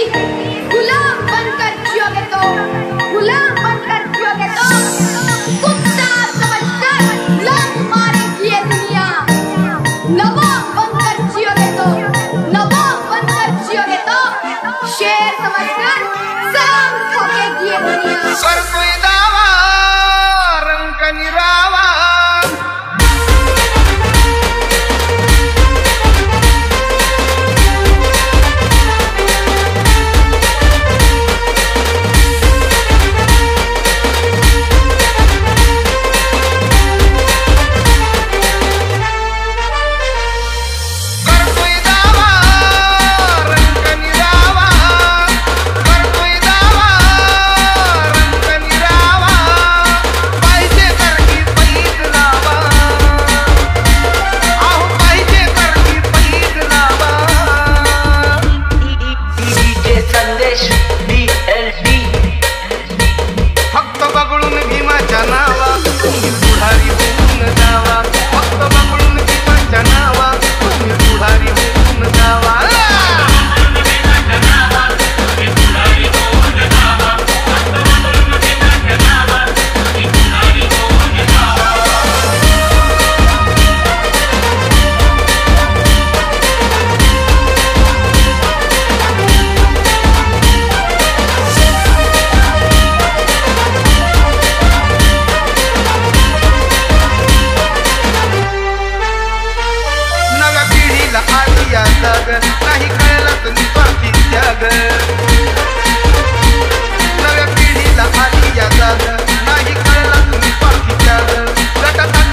You. संदेश D L T आली आता ग. नाही कळलं तुम्ही पापी त्याग. नव्या पिढीला आली या जाग नाही कळलं तुम्ही पापी त्याग. गटाची